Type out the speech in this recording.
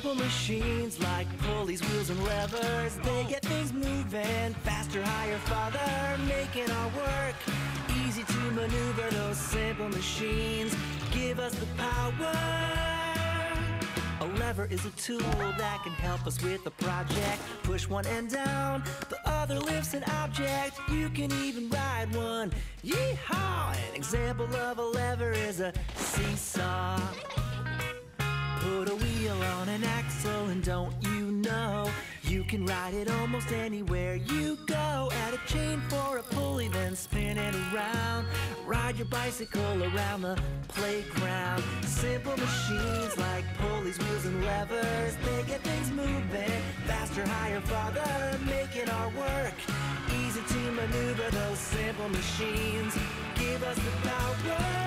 Simple machines like pulleys, wheels, and levers. They get things moving faster, higher, farther, making our work easy to maneuver. Those simple machines give us the power. A lever is a tool that can help us with a project. Push one end down, the other lifts an object. You can even ride one. Yeehaw! An example of a lever is a seesaw. Don't you know? You can ride it almost anywhere you go. Add a chain for a pulley then spin it around. Ride your bicycle around the playground. Simple machines like pulleys, wheels and levers. They get things moving faster, higher, farther. Making our work. Easy to maneuver Those simple machines. Give us the power